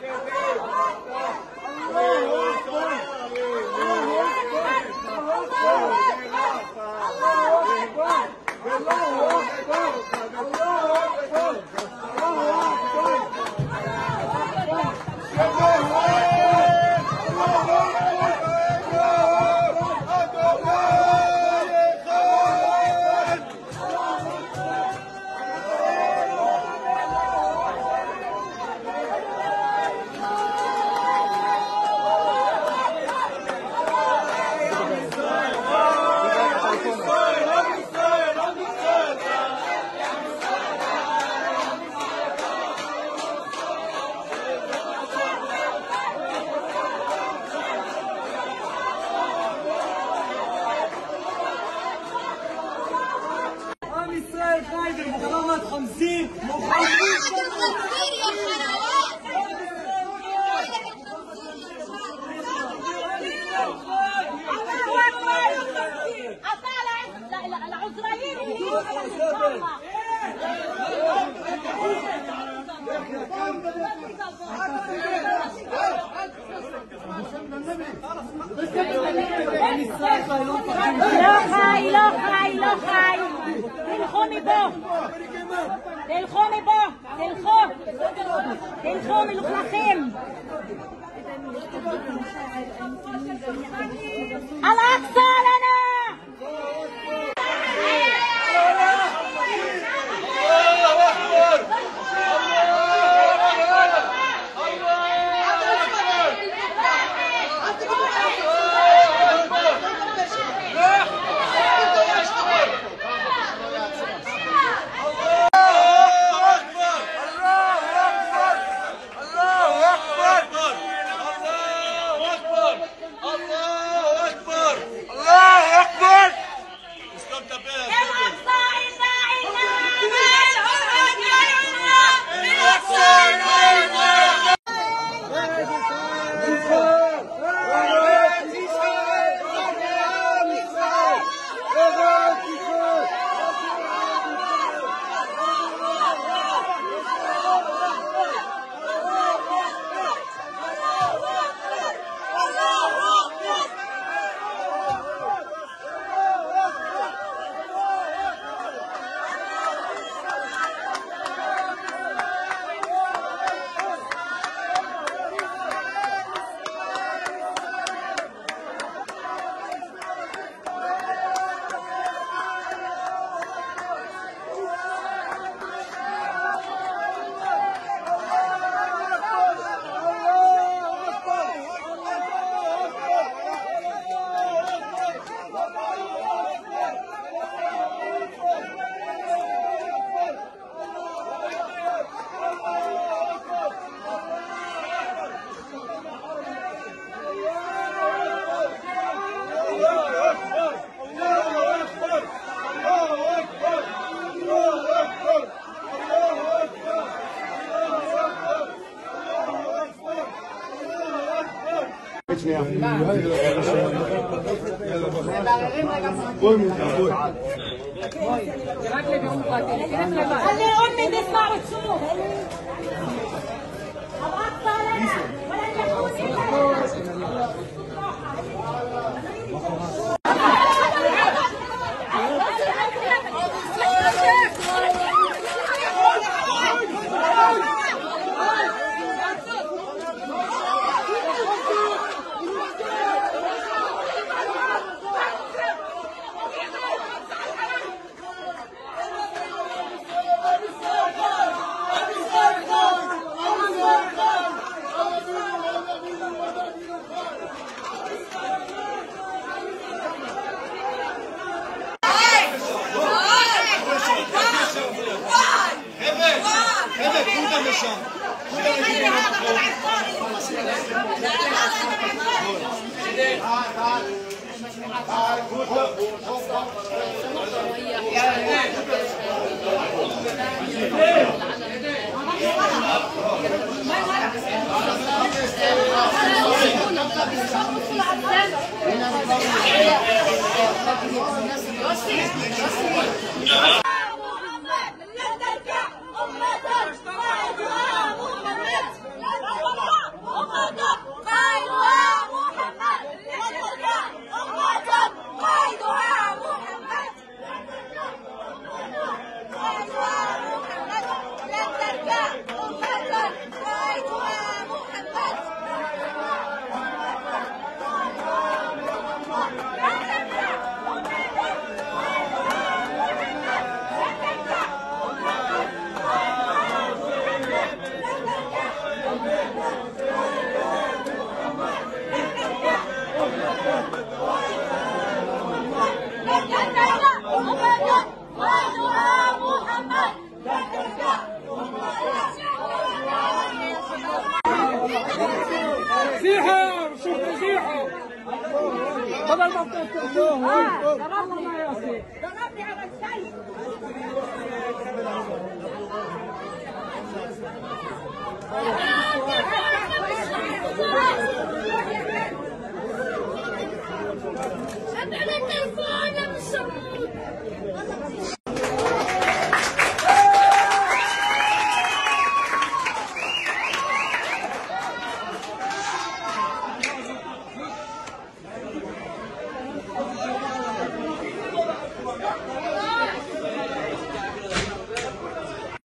Brasil! תלכו מפה. תלכו מפה. תלכו. תלכו מלוכלכים. אל-אקצא לנה! אל-אקצא It's now. Ale on me desmarcu. Que ترجع أمة واسعى محمد لا ترجع فضيحة شوف فضيحة بدل ما تقتلوه ضربنا يا سيدي ضربني على السيف Oh,